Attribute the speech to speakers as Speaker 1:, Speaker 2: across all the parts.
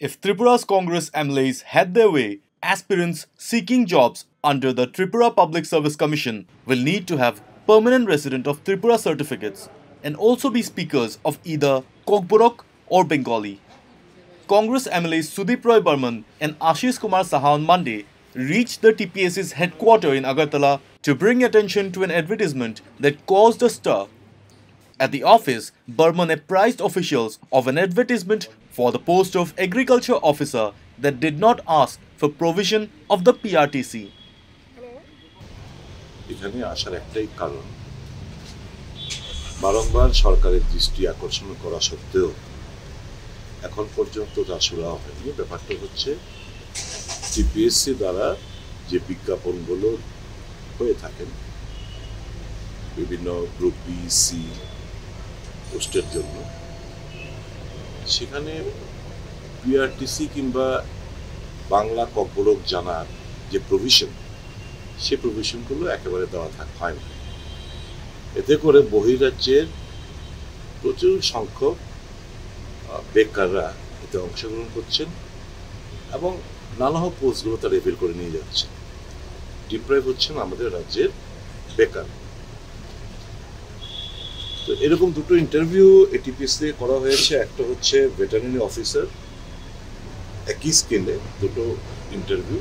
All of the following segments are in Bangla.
Speaker 1: If Tripura's Congress MLAs had their way, aspirants seeking jobs under the Tripura Public Service Commission will need to have permanent resident of Tripura certificates and also be speakers of either Kokborok or Bengali. Congress MLAs Sudeep Roy Burman and Ashish Kumar Saha on Monday reached the TPS's headquarters in Agartala to bring attention to an advertisement that caused a stir. At the office, Burman apprised officials of an advertisement for the post of agriculture officer that did not ask for provision of the PRTC.
Speaker 2: এখানে আসার একটাই কারণ, বারংবার সরকারের দৃষ্টি আকর্ষণ করা সত্ত্বেও এখন পর্যন্ত তা শোনা হয়নি ব্যাপারটা হচ্ছে সিপিএসসি দ্বারা যে বিজ্ঞাপনগুলো হয়ে থাকেন, বিভিন্ন গ্রুপ বি সি পোস্টের জন্য সেখানে পিআরটিসি কিংবা বাংলা কব্বরক জানার যে প্রভিশন সে প্রভিশনগুলো একেবারে দেওয়া থাক, হয় না। এতে করে বহিরাজ্যের প্রচুর সংখ্যক বেকাররা এতে অংশগ্রহণ করছেন এবং নানা পোস্টগুলো তারা রেফিল করে নিয়ে যাচ্ছে ডিপ্রাইভ হচ্ছেন আমাদের রাজ্যের বেকার তো এরকম দুটো ইন্টারভিউ এটিপিএস থেকে করা হয়েছে। একটা হচ্ছে ভেটারিনারি অফিসার একই স্কেলে দুটো ইন্টারভিউ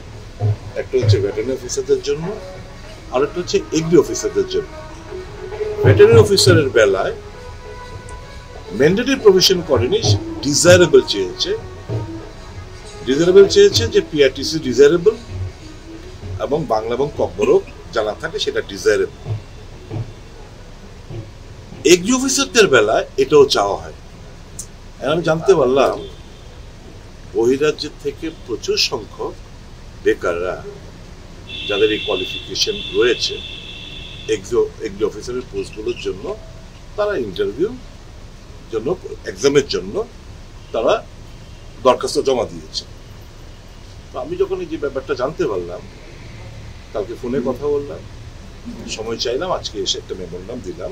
Speaker 2: একটা হচ্ছে ভেটেরিনারি অফিসারদের জন্য আর একটা হচ্ছে এগ্রি অফিসারদের জন্য। ভেটেরিনারি অফিসারের বেলায় ম্যান্ডেটরি প্রভিশন করেনি ডিজায়ারেবল চেয়েছে। ডিজায়ারেবল চেয়েছে যে পিআরটিসি ডিজায়ারেবল এবং বাংলা এবং কব্বরক জানা থাকে, সেটা ডিজায়ারেবল এগ্রি অফিসারদের বেলায় এটাও চাওয়া হয়। আমি জানতে পারলাম বহিরাজ্যের থেকে প্রচুর সংখ্যক বেকাররা যাদের এই কোয়ালিফিকেশন রয়েছে, এগ্রো, এগ্রি অফিসারের পোস্টগুলোর জন্য তারা ইন্টারভিউ জন্য এক্সামের জন্য তারা দরখাস্ত জমা দিয়েছে। তো আমি যখন এই যে ব্যাপারটা জানতে পারলাম, কালকে ফোনে কথা বললাম, সময় চাইলাম, আজকে এসে একটা মেমোরান্ডাম দিলাম।